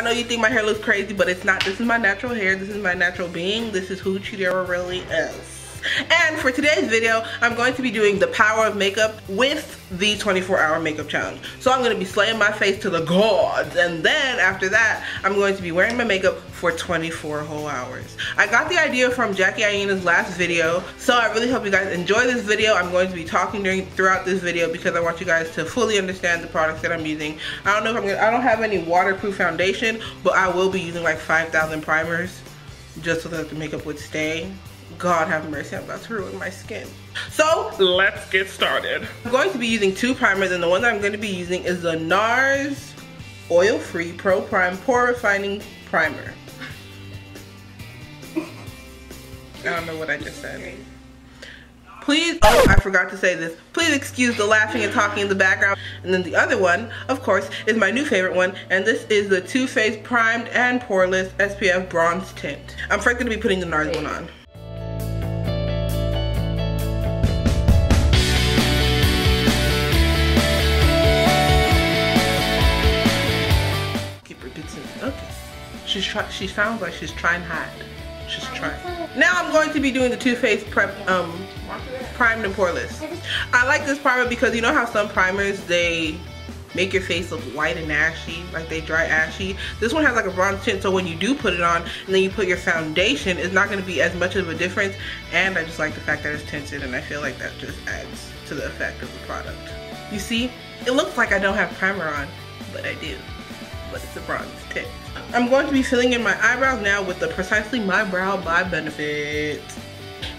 I know you think my hair looks crazy, but it's not. This is my natural hair. This is my natural being. This is who Chidera really is. And for today's video, I'm going to be doing the power of makeup with the 24 hour makeup challenge. So I'm going to be slaying my face to the gods. And then after that, I'm going to be wearing my makeup for 24 whole hours. I got the idea from Jackie Aina's last video. So I really hope you guys enjoy this video. I'm going to be talking during throughout this video because I want you guys to fully understand the products that I'm using. I don't know if I'm gonna, I don't have any waterproof foundation, but I will be using like 5,000 primers just so that the makeup would stay. God have mercy, I'm about to ruin my skin. So let's get started. I'm going to be using two primers and the one that I'm going to be using is the NARS Oil Free Pro Prime Pore Refining Primer. I don't know what I just said. Please, oh, I forgot to say this. Please excuse the laughing and talking in the background. And then the other one, of course, is my new favorite one. And this is the Too Faced Primed and Poreless SPF Bronze Tint. I'm first going to be putting the NARS one on. She's try she sounds like she's trying hard. She's trying. Now I'm going to be doing the Too Faced Prep um primed and poreless. I like this primer because you know how some primers they make your face look white and ashy, like they dry ashy. This one has like a bronze tint, so when you do put it on and then you put your foundation, it's not gonna be as much of a difference. And I just like the fact that it's tinted and I feel like that just adds to the effect of the product. You see, it looks like I don't have primer on, but I do. But it's a bronze tint. I'm going to be filling in my eyebrows now with the Precisely My Brow by Benefit.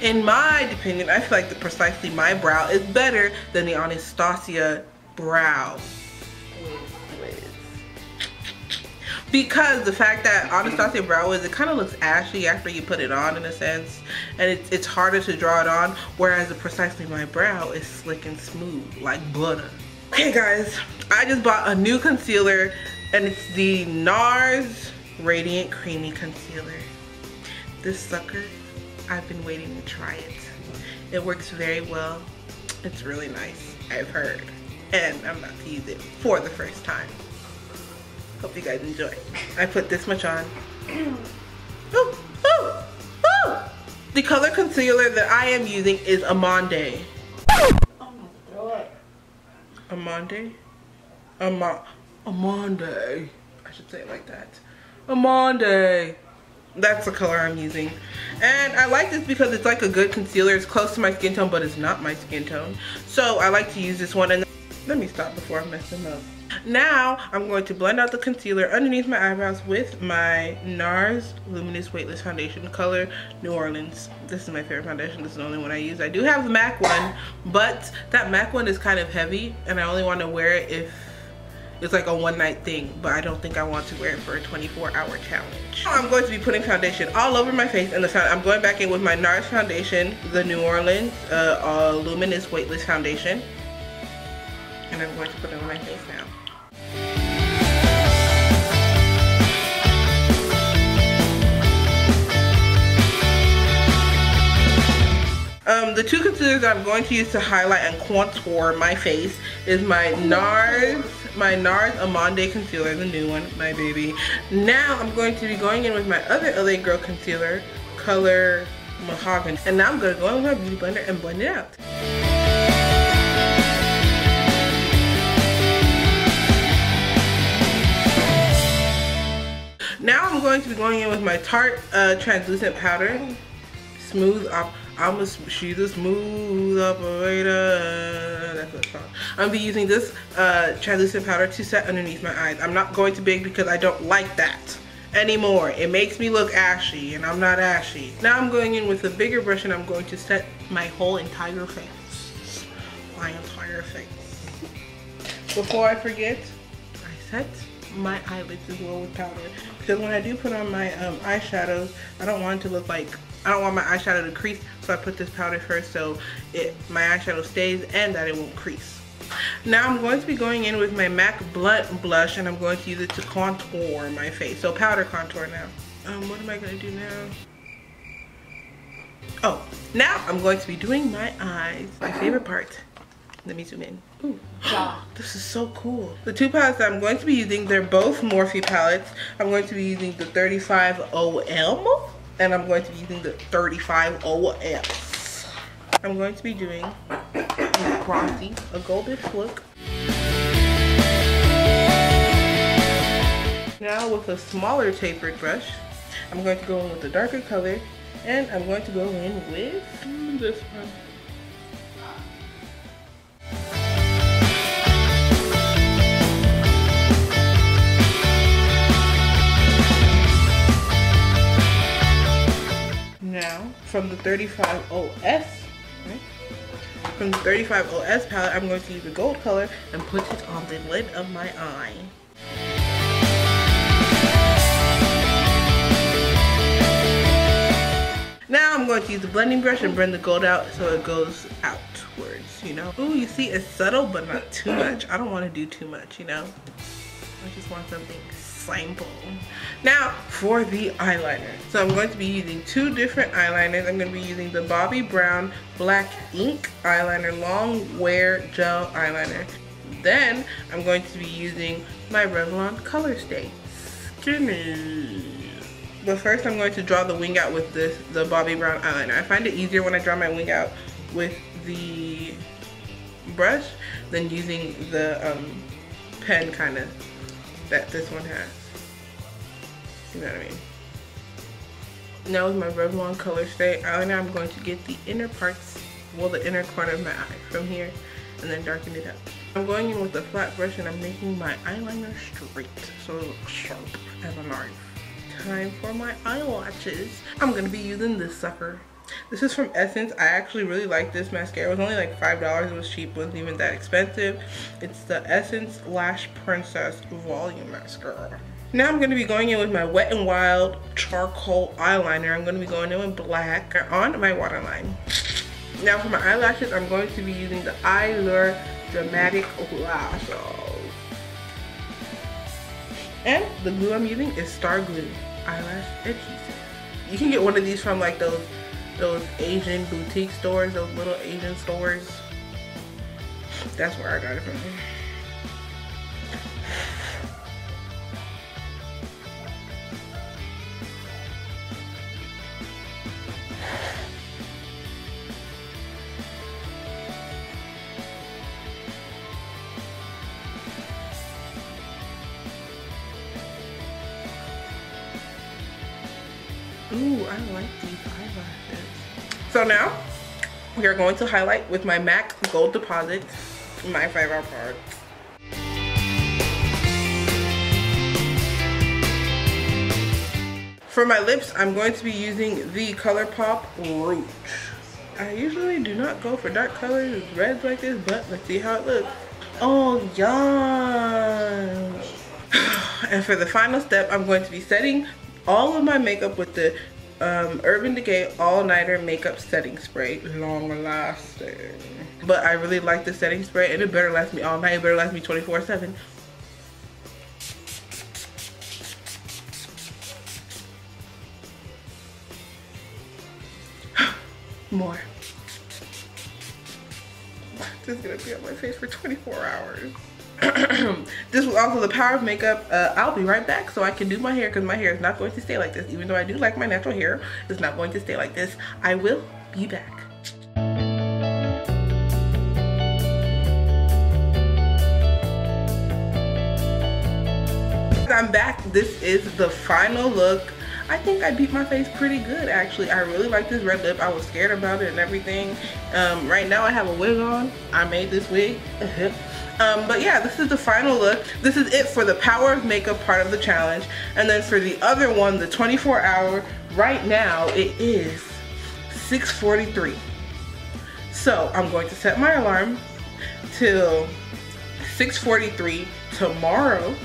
In my opinion, I feel like the Precisely My Brow is better than the Anastasia Brow. Because the fact that Anastasia Brow is, it kind of looks ashy after you put it on in a sense. And it's, it's harder to draw it on. Whereas the Precisely My Brow is slick and smooth, like butter. Okay guys, I just bought a new concealer and it's the NARS Radiant Creamy Concealer. This sucker, I've been waiting to try it. It works very well. It's really nice, I've heard. And I'm about to use it for the first time. Hope you guys enjoy. I put this much on. ooh, ooh, ooh. The color concealer that I am using is Amande. Oh god. Amande? Amande. I should say it like that. Amande. That's the color I'm using. And I like this because it's like a good concealer. It's close to my skin tone, but it's not my skin tone. So I like to use this one. And let me stop before I mess them up. Now, I'm going to blend out the concealer underneath my eyebrows with my NARS Luminous Weightless Foundation color New Orleans. This is my favorite foundation. This is the only one I use. I do have the MAC one, but that MAC one is kind of heavy, and I only want to wear it if it's like a one night thing, but I don't think I want to wear it for a 24 hour challenge. I'm going to be putting foundation all over my face and the I'm going back in with my NARS foundation, the New Orleans uh, uh, Luminous Weightless Foundation. And I'm going to put it on my face now. Um, the two concealers I'm going to use to highlight and contour my face is my NARS my NARS Amande concealer, the new one, my baby. Now I'm going to be going in with my other LA Girl concealer, color Mahogany. And now I'm going to go in with my beauty blender and blend it out. Now I'm going to be going in with my Tarte uh, translucent powder, smooth up I'm a, she's a smooth operator. That's what it's called. I'm gonna be using this uh, translucent powder to set underneath my eyes. I'm not going to big because I don't like that anymore. It makes me look ashy and I'm not ashy. Now I'm going in with a bigger brush and I'm going to set my whole entire face. My entire face. Before I forget, I set my eyelids as well with powder. Because when I do put on my um, eyeshadows, I don't want it to look like I don't want my eyeshadow to crease, so I put this powder first so it my eyeshadow stays and that it won't crease. Now I'm going to be going in with my MAC Blunt Blush and I'm going to use it to contour my face. So powder contour now. Um, what am I going to do now? Oh, now I'm going to be doing my eyes. My favorite part. Let me zoom in. Ooh. this is so cool. The two palettes that I'm going to be using, they're both Morphe palettes. I'm going to be using the 35OM and I'm going to be using the 35OS. I'm going to be doing a glossy, a goldish look. Now with a smaller tapered brush, I'm going to go in with a darker color and I'm going to go in with this one. Now, from the 35OS, right? From the 35OS palette, I'm going to use the gold color and put it on the lid of my eye. Now I'm going to use the blending brush and blend the gold out so it goes outwards, you know? Ooh, you see it's subtle but not too much. I don't want to do too much, you know? I just want something Now for the eyeliner. So I'm going to be using two different eyeliners. I'm going to be using the Bobbi Brown Black Ink Eyeliner Long Wear Gel Eyeliner. Then I'm going to be using my Revlon Color Stay. Skinny. But first I'm going to draw the wing out with this, the Bobbi Brown eyeliner. I find it easier when I draw my wing out with the brush than using the um, pen kind of that this one has. You know what I mean? Now with my Revlon Color Stay eyeliner, I'm going to get the inner parts, well the inner corner of my eye from here and then darken it up. I'm going in with a flat brush and I'm making my eyeliner straight so it looks sharp as a knife time for my eyelashes. I'm gonna be using this sucker. This is from Essence. I actually really like this mascara. It was only like $5. It was cheap. It wasn't even that expensive. It's the Essence Lash Princess Volume Mascara. Now I'm going to be going in with my Wet n Wild Charcoal Eyeliner. I'm going to be going in with black on my waterline. Now for my eyelashes, I'm going to be using the Eylure Dramatic Lashes. And the glue I'm using is Star Glue eyelash adhesive. You can get one of these from like those those Asian boutique stores, those little Asian stores. That's where I got it from. Ooh, I like these eyelashes. So now, we are going to highlight with my MAC Gold Deposit, my favorite part. For my lips, I'm going to be using the ColourPop Rouge. I usually do not go for dark colors, reds like this, but let's see how it looks. Oh, yeah. And for the final step, I'm going to be setting all of my makeup with the um, Urban Decay All Nighter Makeup Setting Spray. Long lasting. But I really like the setting spray and it better last me all night. It better last me 24 7. More. This is gonna be on my face for 24 hours. this was also the power of makeup. Uh, I'll be right back so I can do my hair because my hair is not going to stay like this. Even though I do like my natural hair, it's not going to stay like this. I will be back. I'm back. This is the final look. I think I beat my face pretty good actually. I really like this red lip. I was scared about it and everything. Um, right now I have a wig on. I made this wig. Um, but yeah, this is the final look. This is it for the power of makeup part of the challenge. And then for the other one, the 24 hour, right now it is 6.43. So I'm going to set my alarm till 6.43 tomorrow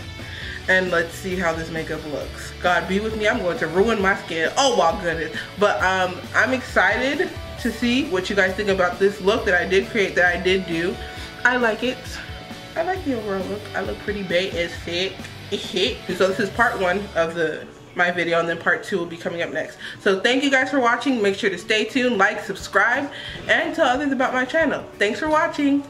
and let's see how this makeup looks. God be with me, I'm going to ruin my skin. Oh my goodness. But um, I'm excited to see what you guys think about this look that I did create, that I did do. I like it. I like the overall look. I look pretty big as thick. so this is part one of the my video and then part two will be coming up next. So thank you guys for watching. Make sure to stay tuned, like, subscribe, and tell others about my channel. Thanks for watching.